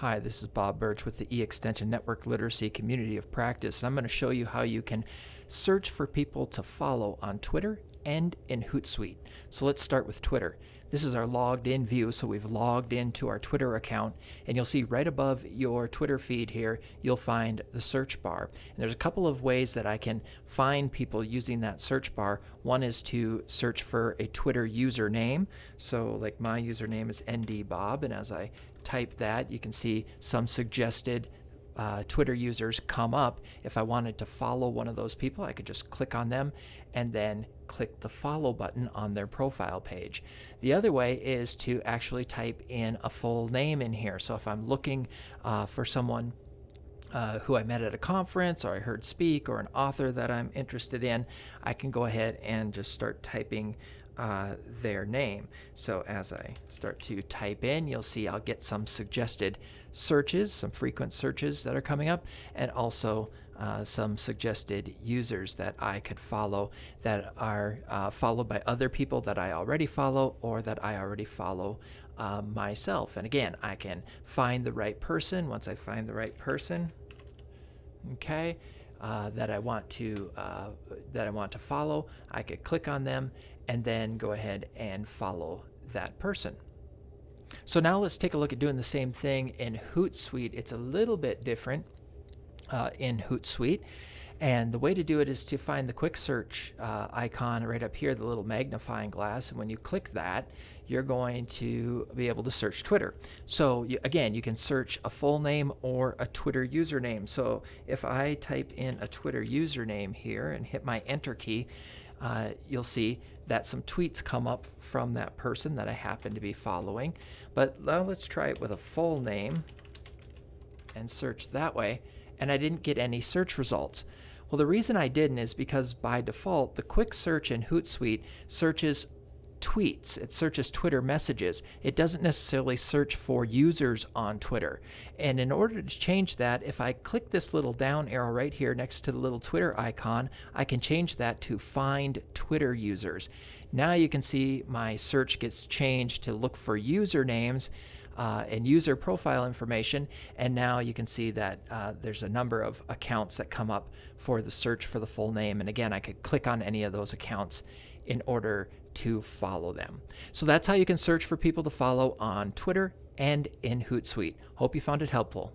Hi, this is Bob Birch with the eXtension Network Literacy Community of Practice. And I'm going to show you how you can search for people to follow on Twitter and in Hootsuite. So let's start with Twitter. This is our logged in view, so we've logged into our Twitter account, and you'll see right above your Twitter feed here, you'll find the search bar. And there's a couple of ways that I can find people using that search bar. One is to search for a Twitter username. So like my username is ndbob, and as I type that, you can see some suggested uh, Twitter users come up. If I wanted to follow one of those people, I could just click on them and then click the follow button on their profile page. The other way is to actually type in a full name in here. So if I'm looking uh, for someone uh, who I met at a conference or I heard speak or an author that I'm interested in, I can go ahead and just start typing uh, their name. So as I start to type in, you'll see I'll get some suggested searches, some frequent searches that are coming up, and also uh, some suggested users that I could follow that are uh, followed by other people that I already follow or that I already follow uh, myself. And again, I can find the right person. Once I find the right person, okay, uh, that I want to uh, that I want to follow, I could click on them and then go ahead and follow that person. So now let's take a look at doing the same thing in Hootsuite. It's a little bit different uh, in Hootsuite. And the way to do it is to find the quick search uh, icon right up here, the little magnifying glass. And when you click that, you're going to be able to search Twitter. So you, again, you can search a full name or a Twitter username. So if I type in a Twitter username here and hit my enter key, uh, you'll see that some tweets come up from that person that I happen to be following. But now let's try it with a full name and search that way. And I didn't get any search results. Well, the reason I didn't is because by default, the quick search in Hootsuite searches tweets, it searches Twitter messages. It doesn't necessarily search for users on Twitter. And in order to change that, if I click this little down arrow right here next to the little Twitter icon, I can change that to find Twitter users. Now you can see my search gets changed to look for usernames. Uh, and user profile information. And now you can see that uh, there's a number of accounts that come up for the search for the full name. And again, I could click on any of those accounts in order to follow them. So that's how you can search for people to follow on Twitter and in Hootsuite. Hope you found it helpful.